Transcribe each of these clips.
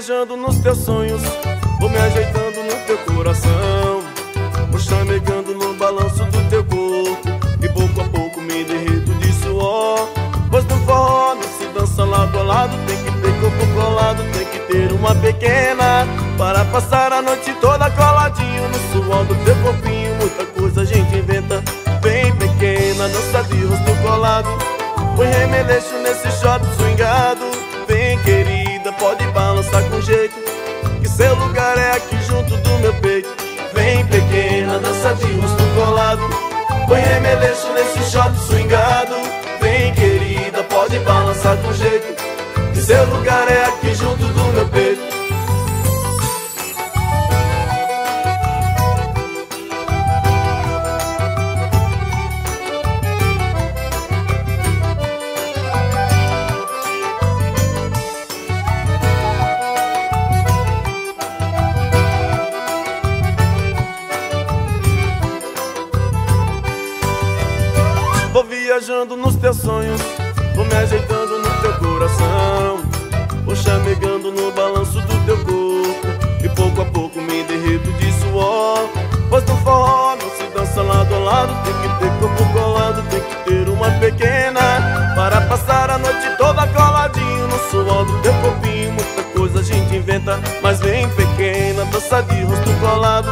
viajando nos teus sonhos Vou me ajeitando no teu coração. Vou chamegando no balanço do teu corpo E pouco a pouco me derreto de suor. Pois no forró não se dança lado a lado Tem que ter corpo colado, tem que ter uma pequena. Para passar a noite toda coladinho No suor do teu corpinho Muita coisa a gente inventa Bem pequena, dança de rosto colado. Põe remeleixo nesse shot swingado Vem querida, pode balançar com jeito Que seu lugar é aqui junto do meu peito. Vem pequena, dança de rosto colado Põe remeleixo nesse shot swingado. Vem querida, pode balançar com jeito Que seu lugar é aqui junto Vou viajando nos teus sonhos Vou me ajeitando no teu coração. Vou chamegando no balanço do teu corpo E pouco a pouco me derreto de suor. Pois no forró não se dança lado a lado Tem que ter corpo colado, tem que ter uma pequena. Para passar a noite toda coladinho No suor do teu corpinho Muita coisa a gente inventa Mas vem pequena, dança de rosto colado.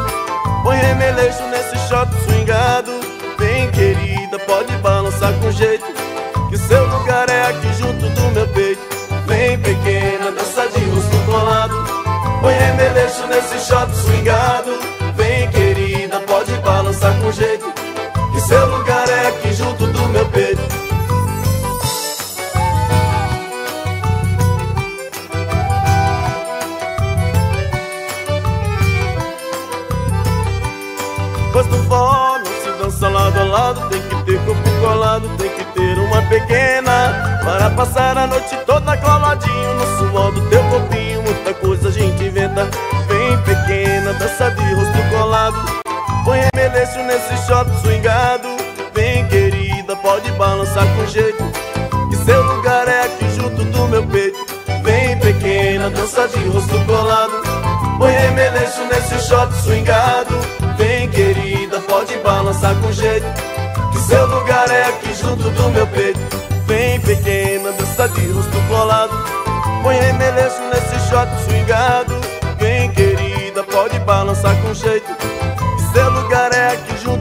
Põe remeleixo nesse shot swingado pode balançar com jeito Que seu lugar é aqui junto do meu peito. Vem pequena, dança de rosto colado Põe remeleixo nesse shot swingado. Vem querida, pode balançar com jeito Que seu lugar é aqui junto do meu peito. Pois no forró não se dança lado a lado Tem pequena. Para passar a noite toda coladinho No suor do teu corpinho, muita coisa a gente inventa. Vem pequena, dança de rosto colado. Põe remeleixo nesse shot swingado. Vem querida, pode balançar com jeito Que seu lugar é aqui junto do meu peito. Vem pequena, dança de rosto colado. Põe remeleixo nesse shot swingado. Vem querida, pode balançar com jeito Que seu lugar é aqui junto do meu peito pequena, dança de rosto colado. Põe remeleixo nesse shot swingado. Vem querida, pode balançar com jeito. Que seu lugar é aqui junto